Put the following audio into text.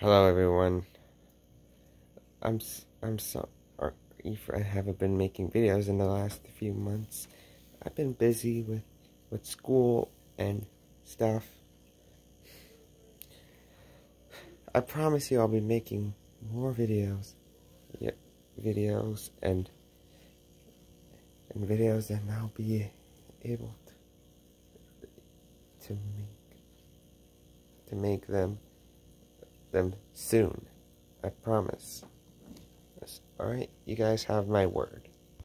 Hello, everyone. I'm I'm sorry if I haven't been making videos in the last few months. I've been busy with with school and stuff. I promise you, I'll be making more videos, yeah, videos and and videos, and I'll be able to, to make to make them them soon. I promise. Alright, you guys have my word.